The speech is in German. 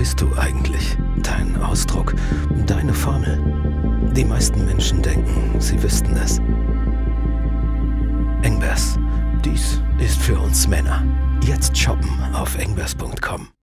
bist du eigentlich? Dein Ausdruck, deine Formel. Die meisten Menschen denken, sie wüssten es. Engbers, dies ist für uns Männer. Jetzt shoppen auf engbers.com.